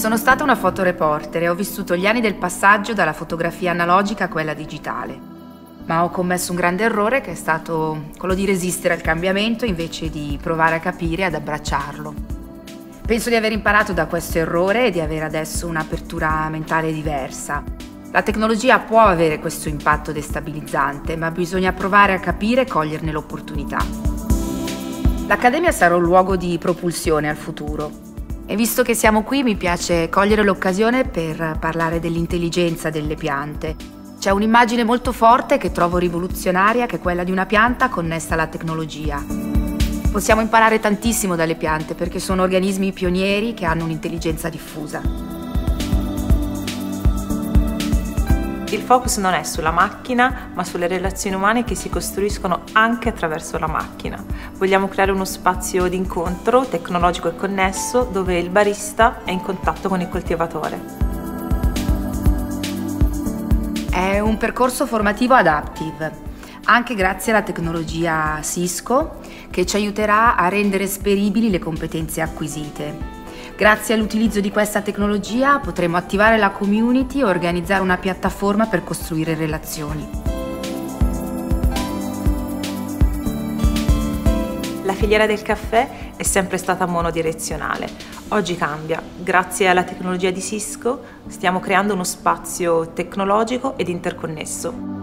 Sono stata una fotoreporter e ho vissuto gli anni del passaggio dalla fotografia analogica a quella digitale. Ma ho commesso un grande errore che è stato quello di resistere al cambiamento invece di provare a capire e ad abbracciarlo. Penso di aver imparato da questo errore e di avere adesso un'apertura mentale diversa. La tecnologia può avere questo impatto destabilizzante, ma bisogna provare a capire e coglierne l'opportunità. L'Accademia sarà un luogo di propulsione al futuro e visto che siamo qui mi piace cogliere l'occasione per parlare dell'intelligenza delle piante. C'è un'immagine molto forte che trovo rivoluzionaria che è quella di una pianta connessa alla tecnologia. Possiamo imparare tantissimo dalle piante perché sono organismi pionieri che hanno un'intelligenza diffusa. Il focus non è sulla macchina, ma sulle relazioni umane che si costruiscono anche attraverso la macchina. Vogliamo creare uno spazio di incontro tecnologico e connesso dove il barista è in contatto con il coltivatore. È un percorso formativo adaptive, anche grazie alla tecnologia Cisco che ci aiuterà a rendere esperibili le competenze acquisite. Grazie all'utilizzo di questa tecnologia potremo attivare la community e organizzare una piattaforma per costruire relazioni. La filiera del caffè è sempre stata monodirezionale. Oggi cambia. Grazie alla tecnologia di Cisco stiamo creando uno spazio tecnologico ed interconnesso.